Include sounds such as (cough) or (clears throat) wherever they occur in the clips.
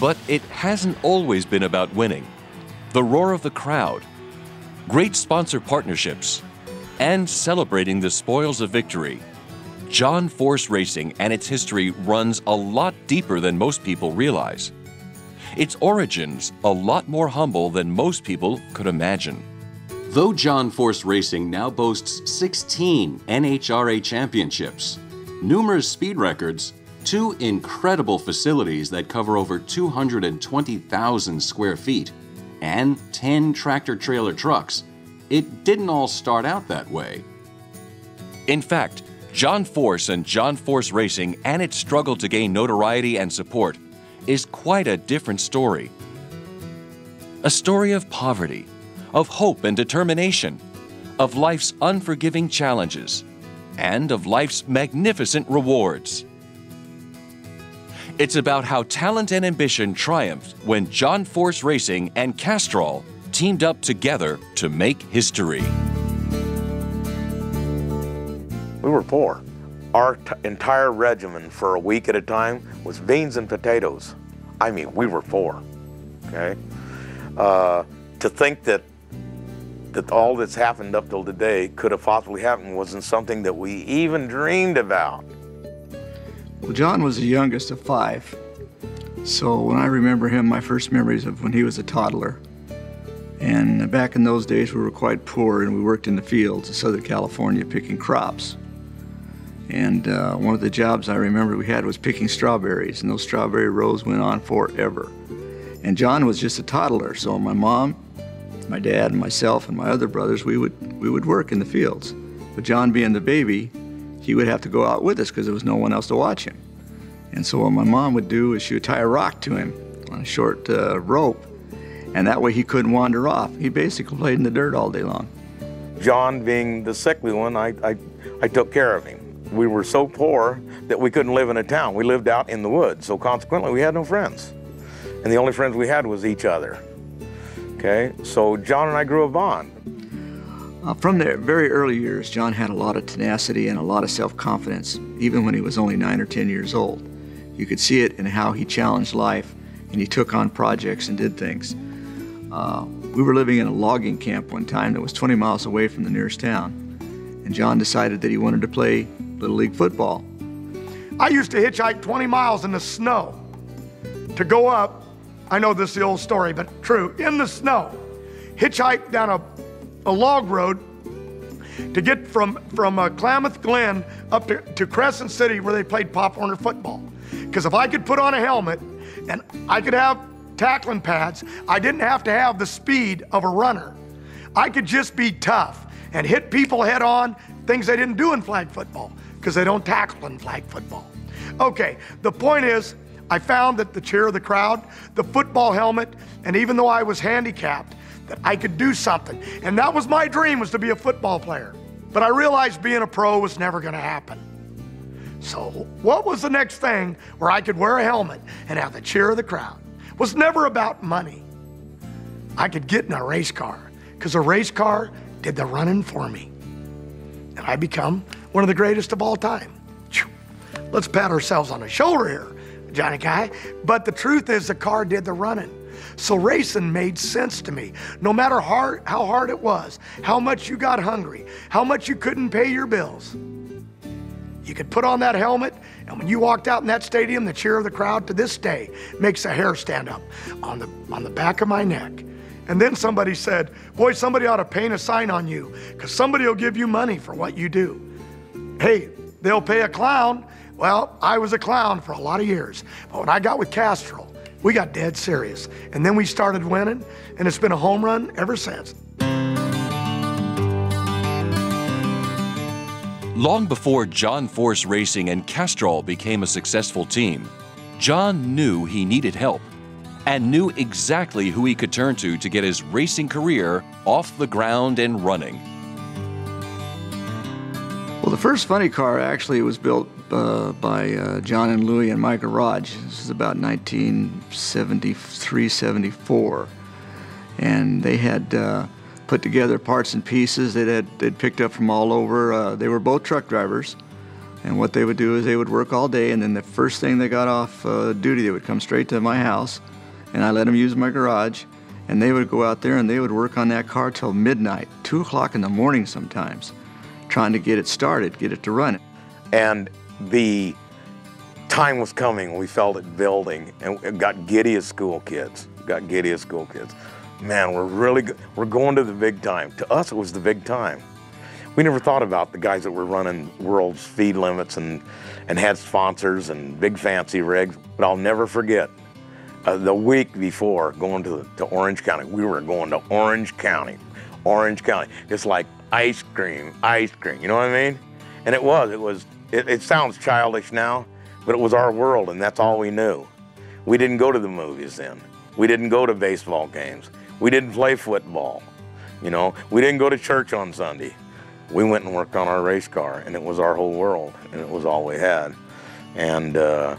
But it hasn't always been about winning. The roar of the crowd, great sponsor partnerships, and celebrating the spoils of victory. John Force Racing and its history runs a lot deeper than most people realize. Its origins a lot more humble than most people could imagine. Though John Force Racing now boasts 16 NHRA championships, numerous speed records, two incredible facilities that cover over 220,000 square feet, and 10 tractor trailer trucks, it didn't all start out that way. In fact, John Force and John Force Racing and its struggle to gain notoriety and support is quite a different story. A story of poverty, of hope and determination, of life's unforgiving challenges, and of life's magnificent rewards. It's about how talent and ambition triumphed when John Force Racing and Castrol teamed up together to make history. We were poor. Our entire regimen for a week at a time was beans and potatoes. I mean, we were poor. Okay, uh, to think that that all that's happened up till today could have possibly happened wasn't something that we even dreamed about. Well, John was the youngest of five. So when I remember him, my first memories of when he was a toddler. And back in those days, we were quite poor and we worked in the fields of Southern California picking crops. And uh, one of the jobs I remember we had was picking strawberries, and those strawberry rows went on forever. And John was just a toddler, so my mom, my dad, and myself, and my other brothers, we would, we would work in the fields. But John being the baby, he would have to go out with us because there was no one else to watch him. And so what my mom would do is she would tie a rock to him on a short uh, rope, and that way he couldn't wander off. He basically played in the dirt all day long. John being the sickly one, I, I, I took care of him. We were so poor that we couldn't live in a town. We lived out in the woods, so consequently we had no friends. And the only friends we had was each other. Okay, so John and I grew a bond. Uh, from their very early years, John had a lot of tenacity and a lot of self-confidence, even when he was only nine or 10 years old. You could see it in how he challenged life and he took on projects and did things. Uh, we were living in a logging camp one time that was 20 miles away from the nearest town, and John decided that he wanted to play Little League football. I used to hitchhike 20 miles in the snow to go up. I know this is the old story, but true, in the snow. Hitchhike down a a log road to get from, from uh, Klamath Glen up to, to Crescent City where they played Pop Warner football. Because if I could put on a helmet and I could have tackling pads, I didn't have to have the speed of a runner. I could just be tough and hit people head on, things they didn't do in flag football because they don't tackle in flag football. Okay, the point is, I found that the cheer of the crowd, the football helmet, and even though I was handicapped, that I could do something. And that was my dream was to be a football player. But I realized being a pro was never going to happen. So what was the next thing where I could wear a helmet and have the cheer of the crowd? It was never about money. I could get in a race car because a race car did the running for me. And I become one of the greatest of all time. Let's pat ourselves on the shoulder here, Johnny Guy. But the truth is the car did the running. So racing made sense to me. No matter hard, how hard it was, how much you got hungry, how much you couldn't pay your bills, you could put on that helmet, and when you walked out in that stadium, the cheer of the crowd to this day makes the hair stand up on the, on the back of my neck. And then somebody said, Boy, somebody ought to paint a sign on you because somebody will give you money for what you do. Hey, they'll pay a clown. Well, I was a clown for a lot of years. But when I got with Castrol, we got dead serious. And then we started winning, and it's been a home run ever since. Long before John Force Racing and Castrol became a successful team, John knew he needed help and knew exactly who he could turn to to get his racing career off the ground and running. Well, the first funny car actually was built uh, by uh, John and Louis in my garage. This is about 1973, 74. And they had uh, put together parts and pieces that had, they'd picked up from all over. Uh, they were both truck drivers. And what they would do is they would work all day, and then the first thing they got off uh, duty, they would come straight to my house, and I let them use my garage, and they would go out there and they would work on that car till midnight, two o'clock in the morning sometimes, trying to get it started, get it to run. And the time was coming we felt it building and got giddy as school kids. Got giddy as school kids. Man, we're really we're going to the big time. To us, it was the big time. We never thought about the guys that were running world speed limits and and had sponsors and big fancy rigs. But I'll never forget uh, the week before going to, to Orange County. We were going to Orange County, Orange County. It's like ice cream, ice cream. You know what I mean? And it was. It was. It, it sounds childish now, but it was our world, and that's all we knew. We didn't go to the movies then. We didn't go to baseball games. We didn't play football. You know, we didn't go to church on Sunday. We went and worked on our race car, and it was our whole world, and it was all we had. And uh,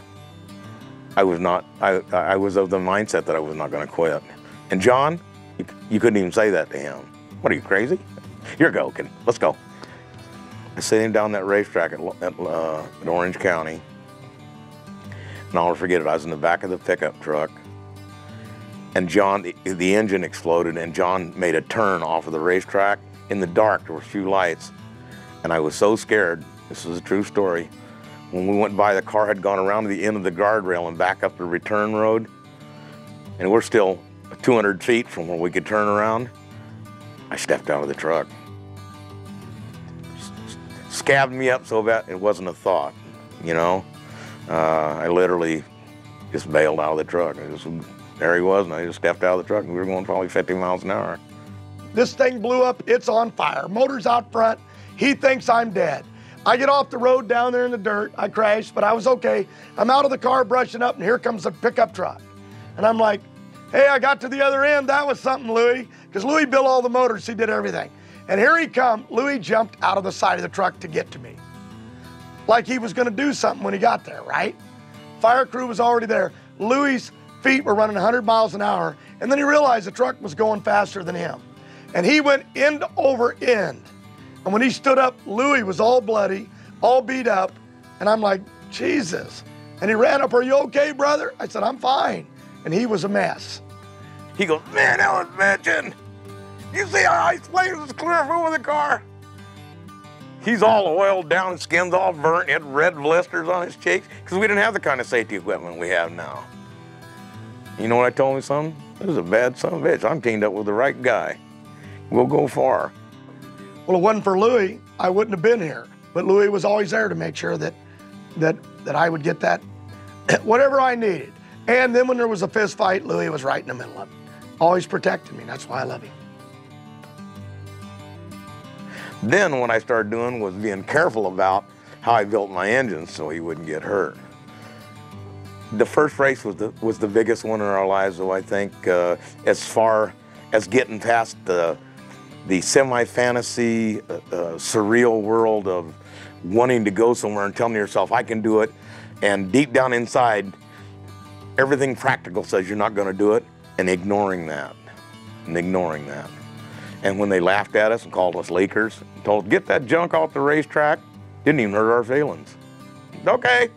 I was not. I, I was of the mindset that I was not going to quit. And John, you, you couldn't even say that to him. What are you crazy? You're joking. Let's go. Him down that racetrack at, at, uh, at Orange County, and I'll never forget it. I was in the back of the pickup truck, and John, the, the engine exploded, and John made a turn off of the racetrack in the dark. There were a few lights, and I was so scared. This is a true story. When we went by, the car had gone around to the end of the guardrail and back up the return road, and we're still 200 feet from where we could turn around. I stepped out of the truck. Scabbed me up so bad it wasn't a thought, you know. Uh, I literally just bailed out of the truck. I just, there he was, and I just stepped out of the truck, and we were going probably 50 miles an hour. This thing blew up. It's on fire. Motor's out front. He thinks I'm dead. I get off the road down there in the dirt. I crash, but I was okay. I'm out of the car brushing up, and here comes a pickup truck. And I'm like, hey, I got to the other end. That was something, Louis. Because Louis built all the motors, he did everything. And here he come. Louis jumped out of the side of the truck to get to me. Like he was to do something when he got there, right? Fire crew was already there. Louis's feet were running 100 miles an hour. And then he realized the truck was going faster than him. And he went end over end. And when he stood up, Louis was all bloody, all beat up. And I'm like, Jesus. And he ran up, Are you okay, brother? I said, I'm fine. And he was a mess. He goes, man, that was bitching. You see how ice was clear over the car? He's all oiled down, skin's all burnt, he had red blisters on his cheeks, because we didn't have the kind of safety equipment we have now. You know what I told him, son? This is a bad son of a bitch. I'm teamed up with the right guy. We'll go far. Well, it wasn't for Louis, I wouldn't have been here. But Louis was always there to make sure that that that I would get that (clears throat) whatever I needed. And then when there was a fist fight, Louis was right in the middle of it. Always protecting me. That's why I love him. Then what I started doing was being careful about how I built my engines so he wouldn't get hurt. The first race was the, was the biggest one in our lives, though, I think, uh, as far as getting past the, the semi-fantasy, uh, uh, surreal world of wanting to go somewhere and telling yourself, I can do it. And deep down inside, everything practical says you're not going to do it, and ignoring that, and ignoring that. And when they laughed at us and called us leakers, and told us, get that junk off the racetrack, didn't even hurt our feelings. Okay,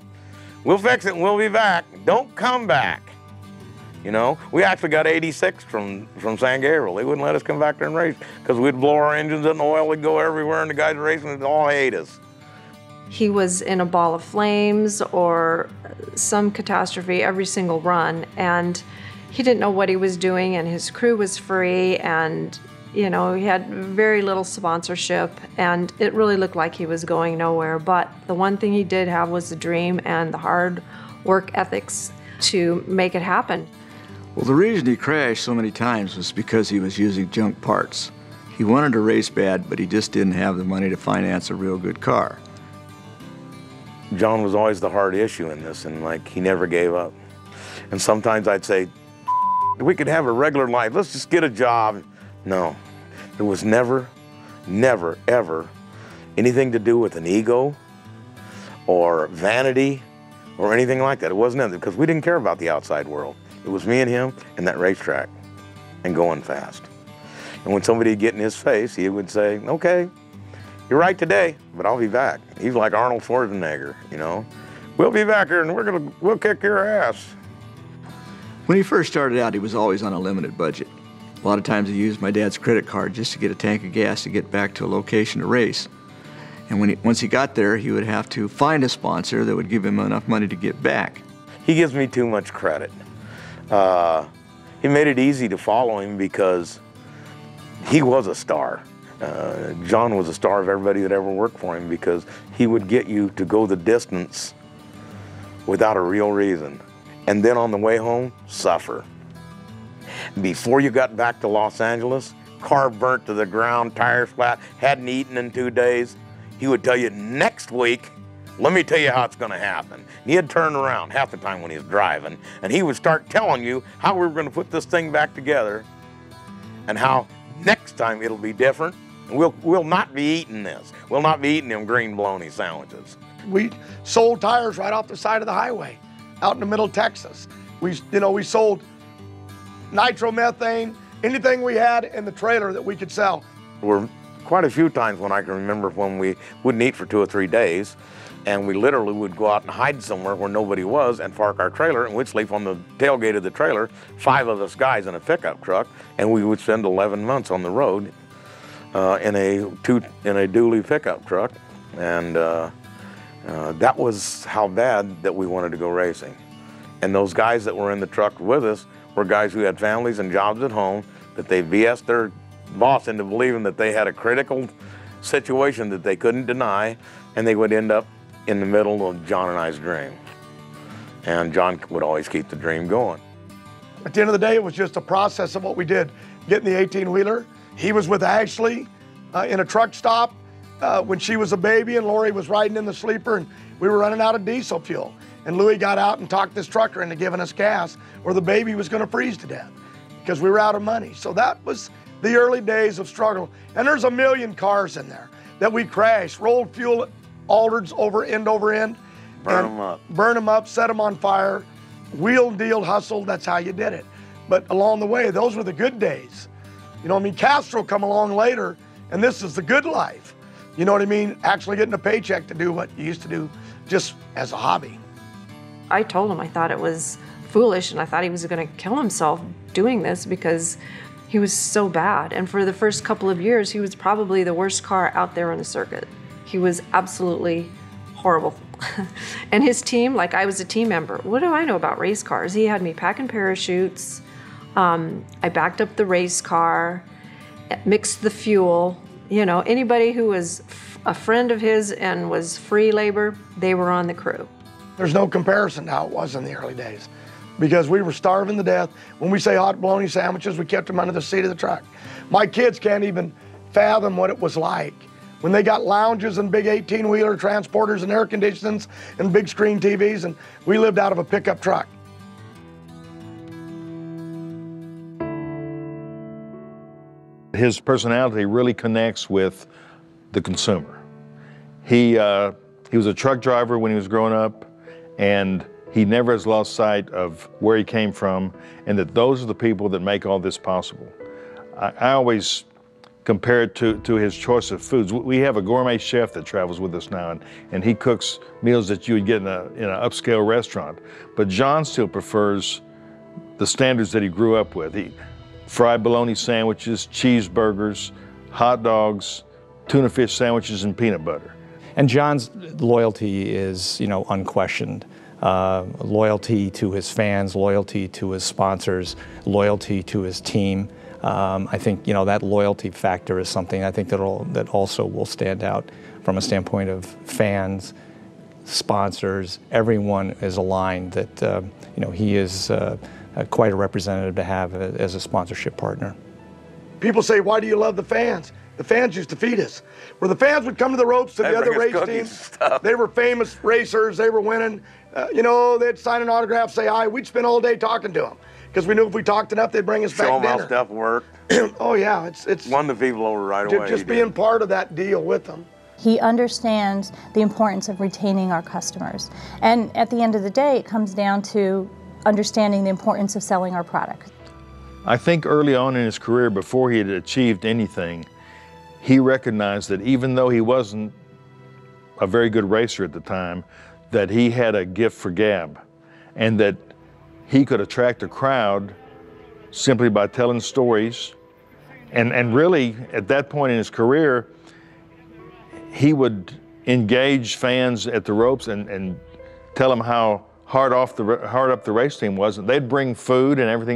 we'll fix it and we'll be back. Don't come back. You know, we actually got 86 from, from San Gabriel. They wouldn't let us come back there and race because we'd blow our engines in oil, we'd go everywhere, and the guys racing would all hate us. He was in a ball of flames or some catastrophe every single run, and he didn't know what he was doing, and his crew was free, and you know, he had very little sponsorship, and it really looked like he was going nowhere. But the one thing he did have was the dream and the hard work ethics to make it happen. Well, the reason he crashed so many times was because he was using junk parts. He wanted to race bad, but he just didn't have the money to finance a real good car. John was always the hard issue in this, and like he never gave up. And sometimes I'd say, we could have a regular life. Let's just get a job. No, there was never, never, ever anything to do with an ego or vanity or anything like that. It wasn't anything because we didn't care about the outside world. It was me and him and that racetrack and going fast. And when somebody would get in his face, he would say, okay, You're right today, but I'll be back. He's like Arnold Schwarzenegger, you know. We'll be back here and we're gonna we'll kick your ass. When he first started out, he was always on a limited budget. A lot of times I used my dad's credit card just to get a tank of gas to get back to a location to race. And when he, once he got there, he would have to find a sponsor that would give him enough money to get back. He gives me too much credit. Uh, he made it easy to follow him because he was a star. Uh, John was a star of everybody that ever worked for him because he would get you to go the distance without a real reason. And then on the way home, suffer. Before you got back to Los Angeles, car burnt to the ground, tires flat, hadn't eaten in two days. He would tell you next week, let me tell you how it's going to happen. He'd turn around half the time when he was driving, and he would start telling you how we were going to put this thing back together and how next time it'll be different. We'll, we'll not be eating this. We'll not be eating them green bologna sandwiches. We sold tires right off the side of the highway out in the middle of Texas. We, you know, we sold nitromethane, anything we had in the trailer that we could sell. There were quite a few times when I can remember when we wouldn't eat for two or three days, and we literally would go out and hide somewhere where nobody was and park our trailer, and we'd sleep on the tailgate of the trailer, five of us guys in a pickup truck, and we would spend 11 months on the road uh, in a two in a dually pickup truck, and uh, uh, that was how bad that we wanted to go racing. And those guys that were in the truck with us were guys who had families and jobs at home that they BS their boss into believing that they had a critical situation that they couldn't deny, and they would end up in the middle of John and I's dream. And John would always keep the dream going. At the end of the day, it was just a process of what we did. Getting the 18 wheeler. He was with Ashley uh, in a truck stop uh, when she was a baby, and Lori was riding in the sleeper, and we were running out of diesel fuel. And Louis got out and talked this trucker into giving us gas, or the baby was going to freeze to death because we were out of money. So that was the early days of struggle. And there's a million cars in there that we crashed, rolled fuel altereds over end over end. Burn them up. Burn them up, set them on fire, wheel deal hustle. That's how you did it. But along the way, those were the good days. You know, what I mean, Castrol come along later, and this is the good life. You know what I mean? Actually getting a paycheck to do what you used to do just as a hobby. I told him I thought it was foolish and I thought he was going to kill himself doing this because he was so bad. And for the first couple of years, he was probably the worst car out there on the circuit. He was absolutely horrible. (laughs) and his team, like I was a team member, what do I know about race cars? He had me packing parachutes. Um, I backed up the race car, mixed the fuel. You know, anybody who was a friend of his and was free labor, they were on the crew. There's no comparison to how it was in the early days because we were starving to death. When we say hot bologna sandwiches, we kept them under the seat of the truck. My kids can't even fathom what it was like when they got lounges and big 18 wheeler transporters and air conditionings and big screen TVs, and we lived out of a pickup truck. His personality really connects with the consumer. He, uh, he was a truck driver when he was growing up, and he never has lost sight of where he came from and that those are the people that make all this possible. I, I always compare it to, to his choice of foods. We have a gourmet chef that travels with us now, and, and he cooks meals that you would get in, a, in an upscale restaurant. But John still prefers the standards that he grew up with. He, fried bologna sandwiches, cheeseburgers, hot dogs, tuna fish sandwiches, and peanut butter. And John's loyalty is, you know, unquestioned. Uh, loyalty to his fans, loyalty to his sponsors, loyalty to his team. Um, I think you know that loyalty factor is something I think that that also will stand out from a standpoint of fans, sponsors. Everyone is aligned that uh, you know he is uh, quite a representative to have as a sponsorship partner. People say, "Why do you love the fans?" The fans used to feed us. Where the fans would come to the ropes to the other race teams, stuff. they were famous racers. They were winning. Uh, you know, they'd sign an autograph, say hi. We'd spend all day talking to them because we knew if we talked enough, they'd bring us back. Show back them how dinner. stuff worked. (clears throat) oh yeah, it's it's Won the people over right ju- away. just being did. part of that deal with them. He understands the importance of retaining our customers. And at the end of the day, it comes down to understanding the importance of selling our product. I think early on in his career, before he had achieved anything, he recognized that even though he wasn't a very good racer at the time, that he had a gift for gab and that he could attract a crowd simply by telling stories. And, and really, at that point in his career, he would engage fans at the ropes and, and tell them how hard off the hard up the race team was. And They'd bring food and everything